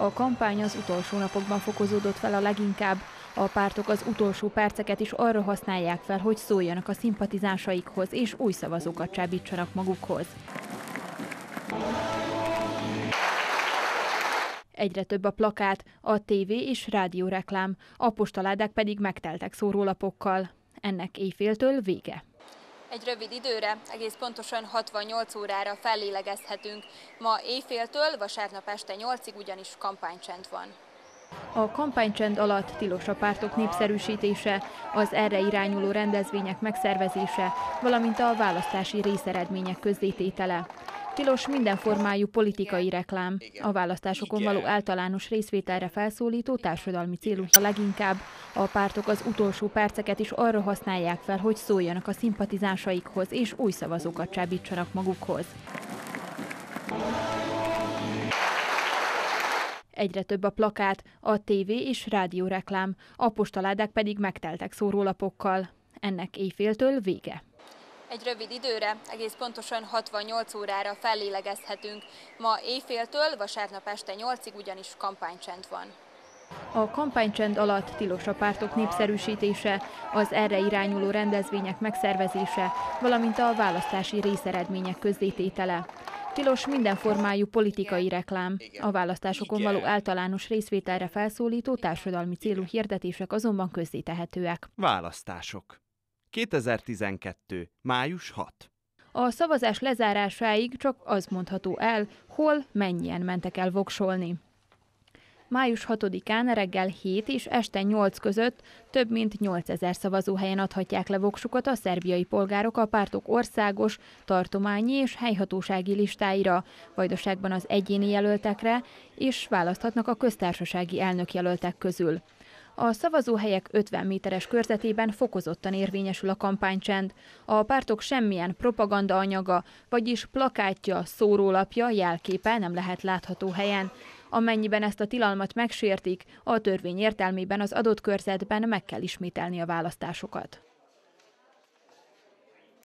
A kampány az utolsó napokban fokozódott fel a leginkább. A pártok az utolsó perceket is arra használják fel, hogy szóljanak a szimpatizánsaikhoz és új szavazókat csábítsanak magukhoz. Egyre több a plakát, a tévé és rádióreklám, a postaládák pedig megteltek szórólapokkal. Ennek éjféltől vége. Egy rövid időre, egész pontosan 68 órára fellélegezhetünk. Ma éjféltől, vasárnap este 8-ig ugyanis kampánycsend van. A kampánycsend alatt tilos a pártok népszerűsítése, az erre irányuló rendezvények megszervezése, valamint a választási részeredmények közzététele. Tilos minden formájú politikai reklám, a választásokon való általános részvételre felszólító társadalmi célú a leginkább. A pártok az utolsó perceket is arra használják fel, hogy szóljanak a szimpatizánsaikhoz és új szavazókat csábítsanak magukhoz. Egyre több a plakát, a tévé és rádióreklám, a postaládák pedig megteltek szórólapokkal. Ennek éjféltől vége. Egy rövid időre, egész pontosan 68 órára fellélegezhetünk. Ma éjféltől, vasárnap este 8-ig ugyanis kampánycsend van. A kampánycsend alatt tilos a pártok népszerűsítése, az erre irányuló rendezvények megszervezése, valamint a választási részeredmények közzététele. Tilos minden formájú politikai reklám, a választásokon való általános részvételre felszólító társadalmi célú hirdetések azonban közzétehetőek. Választások 2012. május 6. A szavazás lezárásáig csak az mondható el, hol mennyien mentek el voksolni. Május 6-án reggel 7 és este 8 között több mint 8000 szavazóhelyen adhatják le voksukat a szerbiai polgárok a pártok országos, tartományi és helyhatósági listáira, vajdaságban az egyéni jelöltekre, és választhatnak a köztársasági elnökjelöltek közül. A szavazóhelyek 50 méteres körzetében fokozottan érvényesül a kampánycsend. A pártok semmilyen propaganda anyaga, vagyis plakátja, szórólapja, jelképe nem lehet látható helyen. Amennyiben ezt a tilalmat megsértik, a törvény értelmében az adott körzetben meg kell ismételni a választásokat.